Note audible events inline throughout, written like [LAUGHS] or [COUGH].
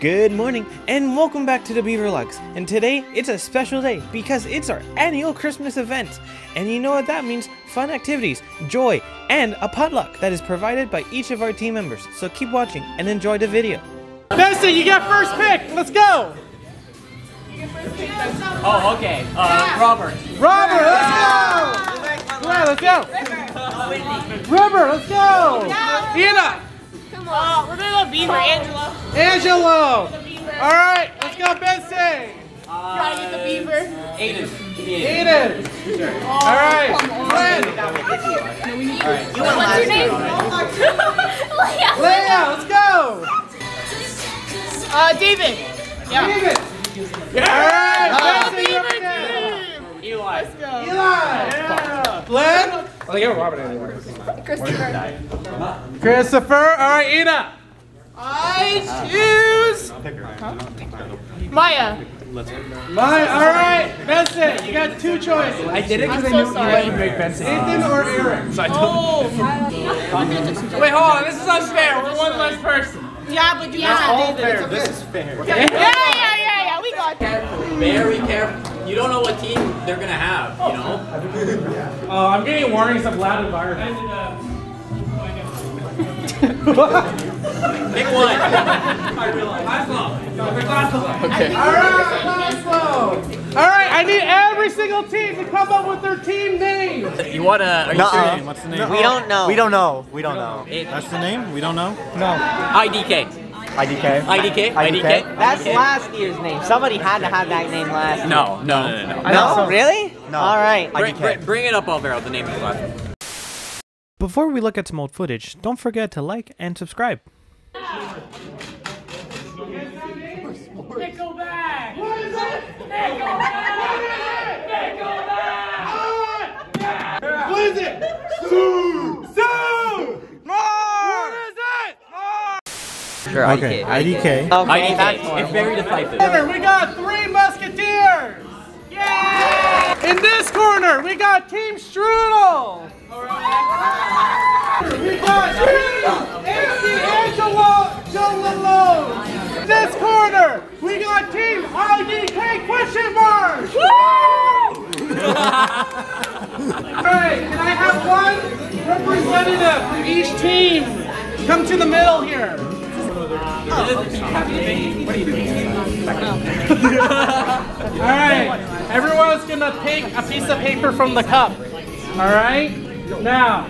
Good morning and welcome back to the Beaver Logs. And today it's a special day because it's our annual Christmas event. And you know what that means? Fun activities, joy, and a potluck that is provided by each of our team members. So keep watching and enjoy the video. Bessie, you got first pick. Let's go. Oh, okay. Uh, Robert. Robert, let's go. Yeah, let's go. River, let's go. Ina, Oh, we're gonna go Beaver, Angela. Angelo. All right, let's go, Bessie. Try to get the Beaver. Aiden. Eden. All right, Glenn. What's your name? [LAUGHS] Leah. Leah, let's go. Uh, David. Yeah. David. All right, Bessie, you're Beaver up. team. Eli. Eli. Glenn. Oh, you have Robert anyway. Christopher. Christopher. All right, Ina. I choose. Maya. Mine. All right, Benson. You got two choices. I did it because I'm so Benson. Ethan or Aaron. Oh. Wait, hold on. This is unfair. We're one less person. Yeah, but you got David. This is fair. Yeah, yeah, yeah, yeah, yeah. We got that. Very careful. You don't know what team they're gonna have. You know. Oh, I'm getting warnings of loud environment. Pick one. Okay. All right, Laszlo. All right, I need every single team to come up with their team name. You wanna? Are you Nuh-uh. serious? What's the name? We don't know. We don't know. We don't know. That's the name? We don't know? No. IDK. IDK. IDK. IDK. That's last year's name. Somebody had to have that name last. No, no, no, no. no. No, really? No. All right. Bring, bring, bring it up, Alvaro. The name of the class. Before we look at some old footage, don't forget to like and subscribe. What is it? Sue! Sue! What is it? Sure. Okay, IDK. Okay, that's IDK. one. It's very decisive. Corner, we got three musketeers. Yeah! In this corner, we got Team Strudel. Team MC Angelo This corner, we got Team IDK question mark. Alright, can I have one representative from each team come to the middle here? Alright, everyone's gonna pick a piece of paper from the cup. Alright? Now,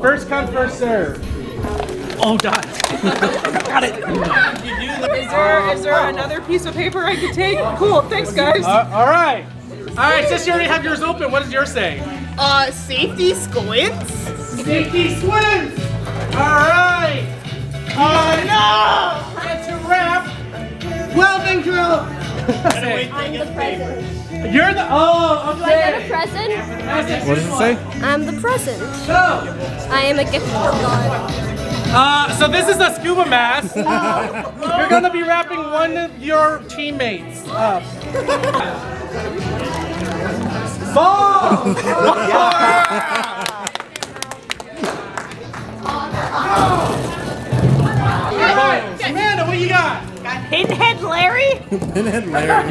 first come, first serve. Oh god. [LAUGHS] Is there is there another piece of paper I could take? Cool, thanks guys. Uh, Alright. Alright, since you already have yours open, what does yours say? Uh, safety squints. Safety squints. Alright! Uh, no! And to wrap, welding drill! Say, I'm the present. You're the, oh, Do I get a okay. present? What does it say? I'm the present. So, I am a gift from God. uh, so this is a scuba mask. [LAUGHS] You're gonna be wrapping one of your teammates up. Ball! [LAUGHS] Alright, [LAUGHS] Pinhead Larry. Pinhead Larry.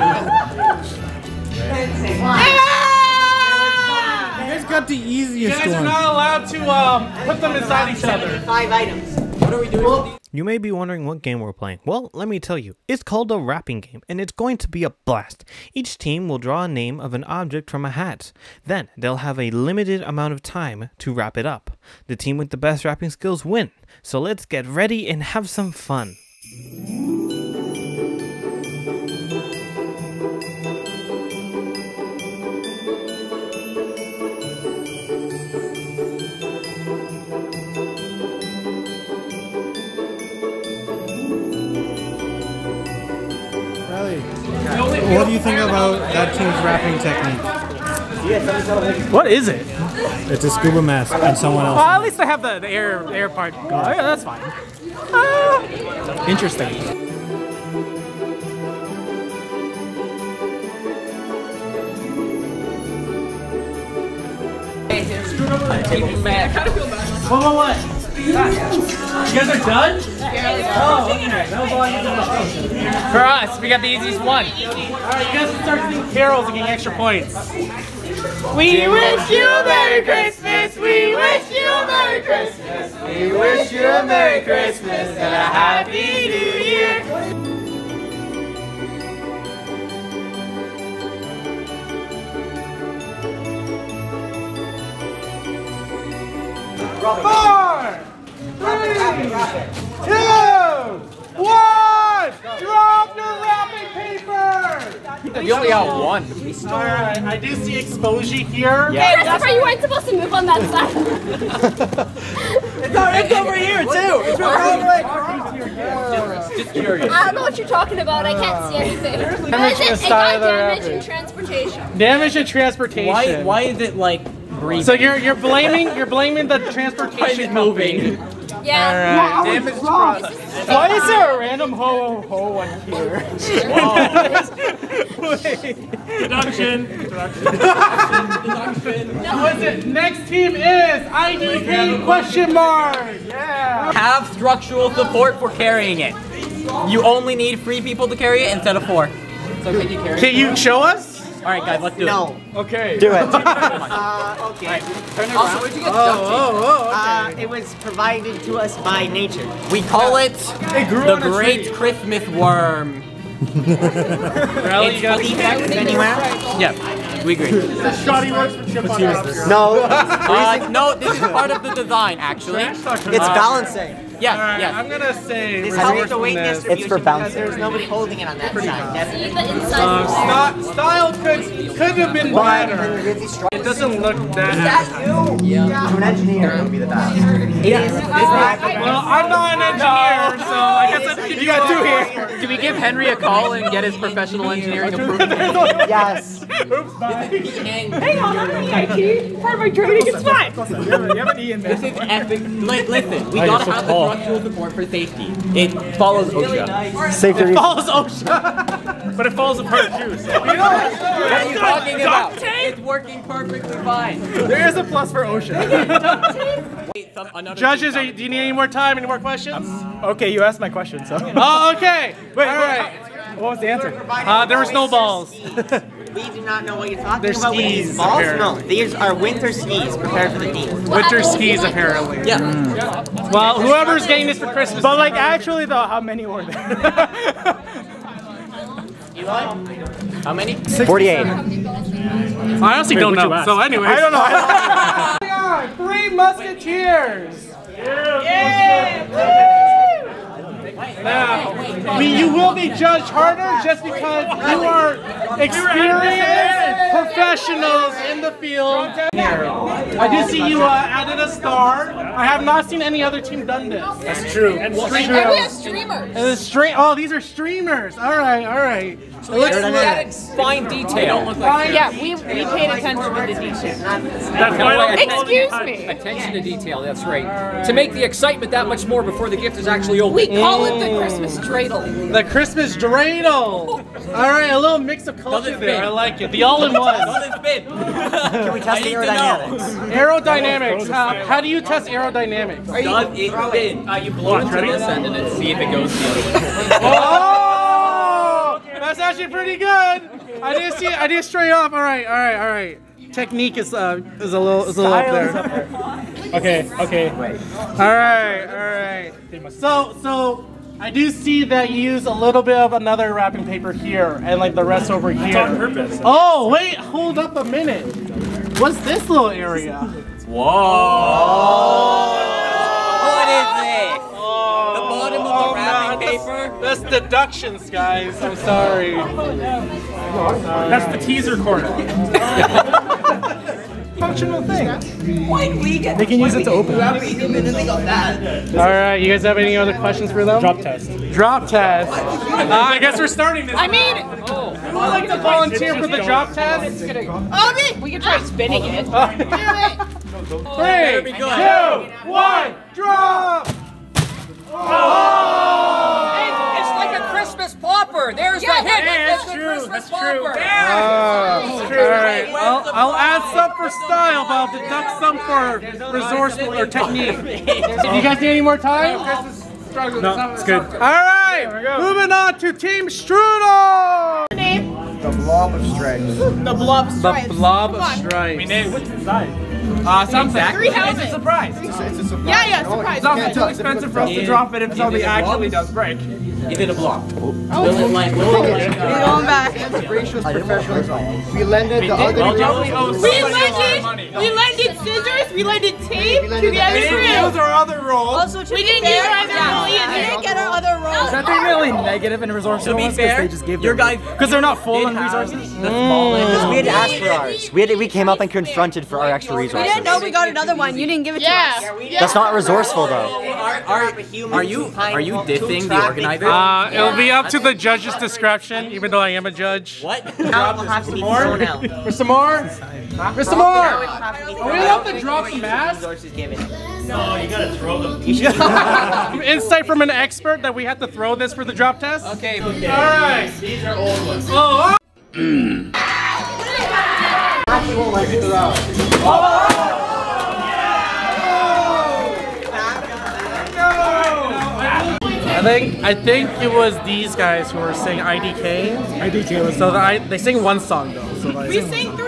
Ah! You guys got the easiest one. You easiest guys are not allowed to um, put them inside each other. Five items. What are we doing? You may be wondering what game we're playing. Well, let me tell you. It's called a wrapping game, and it's going to be a blast. Each team will draw a name of an object from a hat. Then, they'll have a limited amount of time to wrap it up. The team with the best wrapping skills win. So let's get ready and have some fun. What do you think about that team's wrapping technique? What is it? It's a scuba mask and someone else. Well, else. at least I have the, the air the air part. going. Oh, yeah, that's fine. Ah, interesting. What, what, what? Guys are done? Oh, okay. That was all I needed to know. For us, we got the easiest one. Alright, you guys can start singing carols and getting extra points. We wish you a Merry Christmas. We wish you a Merry Christmas. We wish you a Merry Christmas and a Happy New Year. Four, three, two, one. Drop your wrapping paper. You only got one. Alright, I do see exposure here. Hey, Christopher, you weren't supposed to move on that side. It's over here too. It's Just curious. I don't know what you're talking about. I can't see anything. Damage is it? It got damage in transportation. Damage to transportation. Why? Why is it like breathing? So you're you're blaming you're blaming the transportation moving? Yeah. Alright. Damage process. Why is there a random ho ho ho one here? [LAUGHS] Deduction. What's it? Next team is IDK question mark. Yeah. Have structural support for carrying it. You only need three people to carry it instead of four. So can you carry Can you show us? All right, guys, let's do No. it. No. Okay. Do it. [LAUGHS] uh, okay. Also, where'd you get Oh, oh, Uh, it was provided to us by nature. We call it the Great tree. Christmas Worm. Rally, you got Anywhere? Yeah, we agree. Shoddy works for chip on us. No. Uh, no, this is part of the design, actually. It's balancing. Yes, Alright, yes. I'm gonna say This reverse helps the weight this. distribution It's for because bouncing. there's nobody holding it on that side. See Definitely. the inside. Um, of style could could have been better. It doesn't look that. Is that. To an engineer, it would be the best. Yeah, Well, I'm not an engineer, so I guess I you got two here. Can we give Henry a call and get his professional engineering [LAUGHS] approval? Yes. Hang on, I'm in the IT. Part of my training. It's fine. [LAUGHS] This is epic. Listen, we gotta have the structural support for safety. It follows OSHA. Safety. Follows OSHA, [LAUGHS] but it falls apart too. So. What are you talking about? It's working perfectly fine. There is a plus for OSHA. Wait, some, Judges, are you, do you need any more time? Any more questions? Okay, you asked my question, so. Oh, okay. Wait, all right. What was the answer? Uh, there were snowballs. [LAUGHS] We do not know what you're talking They're about with skis, these balls. apparently. No, these are winter skis prepared for the team. Winter skis, apparently. Yeah. Mm. Well, whoever's getting this for Christmas. But like, actually though, how many were there? How many? 48. I honestly don't know. So, anyway. I don't know. [LAUGHS] Three Musketeers. Now, we, you will be judged harder just because you are experienced professionals in the field. I do see you uh, added a star. I have not seen any other team done this. That's true. And And we have streamers. And the stream. Oh, these are streamers. All right, all right. It looks added fine detail. Yeah, we, we paid attention to the details. That's Excuse me. Attention to detail, that's right. To make the excitement that much more before the gift is actually opened. We call it the Christmas dreidel. The Christmas dreidel. [LAUGHS] All right, a little mix of culture there. fit. I like it. The all-in-one. Can we test aerodynamics? Aerodynamics. How, how do you test aerodynamics? Does it spin? Uh, you blow into this end and see if it goes the other way. Oh, that's actually pretty good. I didn't see. I didn't straight off. All right, all right, all right. Technique is uh is a little is a little up there. Okay, okay. All right, all right. So so. I do see that you use a little bit of another wrapping paper here and like the rest over here. on purpose. Oh, wait, hold up a minute. What's this little area? What is this? The bottom of the wrapping paper? That's deductions, guys. I'm sorry. That's the teaser corner. [LAUGHS] Functional thing. When we get They can use it to open. All right, you guys have any other questions for them? Drop test. Drop test. [LAUGHS] Uh, I guess we're starting this. I mean, who would like to volunteer for the drop test. oh, we can try spinning it. [LAUGHS] Three, two, one, drop. It's like a Christmas Yeah, the hit. but- It's true. true. That's true. All right, I'll, I'll add some for style, but I'll deduct some for resourceful or technique. Do you guys need any more time? No, it's good. All right, moving on to Team Strudel. The blob of stripes. The blob of stripes. The blob Come of on. stripes. What's inside? Uh, something. Three houses. It's a surprise. It's a surprise. Yeah, yeah, surprise. It's not too expensive for us to drop it if something actually does break. Is it a block? Will [LAUGHS] it like, will it like, We're uh, going back. [LAUGHS] Gracious professionals. We lended the other I'll only owe We somebody a lended, money. we lended scissors, we lended tape to the lended other We didn't use our other roll. Also, we didn't use our other roll either. We didn't get our other roll. Is that thing really negative in resources? to be fair, they just gave your guy Because they're not full did in resources? the small end. We had asked for ours. We, had, we came up and confronted for our extra We resources. didn't know we got another one. You didn't give it to us. That's not resourceful though. Are, are, are you are you diffing the organizer? Uh, it'll be up to the judge's discretion, even though I am a judge. what? Now it will have to be thrown out. For some more? For some more? Are we allowed to drop the mask? throw them. [LAUGHS] Insight from an expert that we have to throw this for the drop test? Okay. All right. These are old ones. Oh, [CLEARS THROAT] I think I think it was these guys who were singing IDK. IDK was So the, I, they sing one song though. So like, We sing three.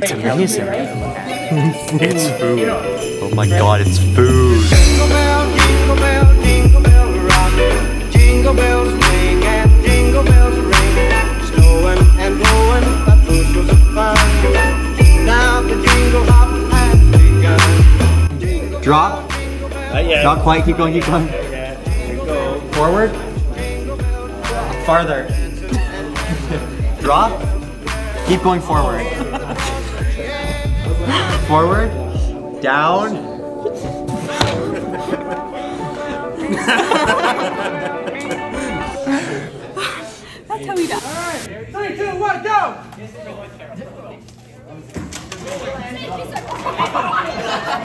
Can be. I can be. It's food. Oh my god, it's food. Jingle bell, jingle bell, jingle bell rock. Jingle bells swing and jingle bells ring. Snowing and blowing, that bushels of fun. Now the jingle hop has begun. Drop. Not quite. Uh, keep going. Keep going. Forward. Farther. [LAUGHS] Drop. Keep going forward. Forward. Down. That's how we die. Three, two, one, go!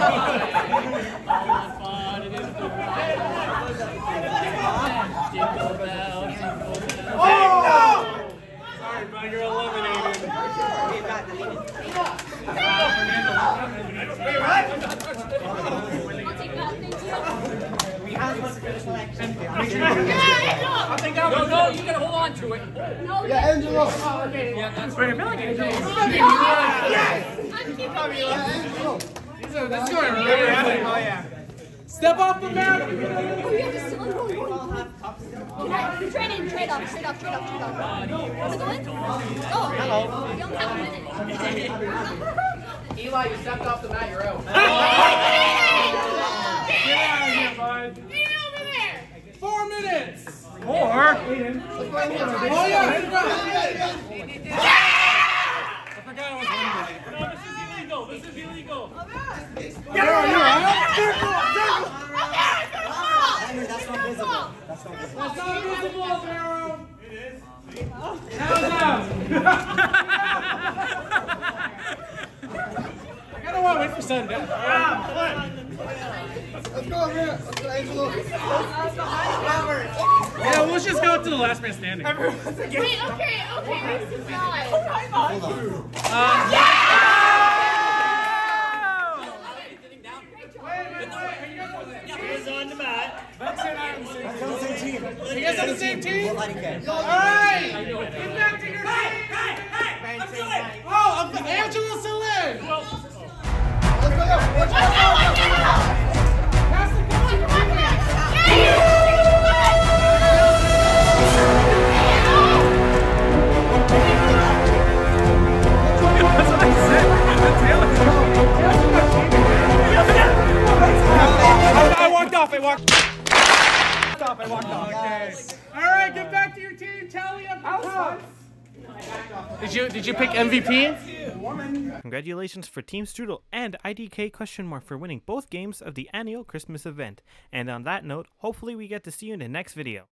Oh! Sorry, bud, you're eliminated. No, no, you gotta hold on to it. No, Yeah, Angelo. Yeah, that's right. I feel like Angelo. Let's go, everybody. Oh, yeah. Step off the map! Oh, you have to still roll one. Trade in, trade off, trade off, trade off, trade off. Wanna go in? Oh, hello. You only have a minute. [LAUGHS] Eli, you stepped off the mat, you're out. Get out of here, bud. Four minutes! Four? Oh, yeah, hit it right. I forgot it was one minute. No, this is illegal. This is illegal. Get out of here, That's not visible. That's not visible. That's not visible, Pharaoh. It is. How's that? I gotta want to wait for sundown. Let's go, man. Let's go, Angelo. Yeah, we'll just go to the last man standing. Wait, okay, okay, where's the slide? You guys on the same team? All right. Get back to your team. Oh, I'm, Angela's still uh, Angela Celine. Pass the ball to your teammate. I, I walked off. I walked off. I walked off. Okay. All right, get back to your team. Tally up the points. Did you did you pick MVP? Congratulations for Team Strudel and IDK question mark for winning both games of the annual Christmas event. And on that note, hopefully we get to see you in the next video.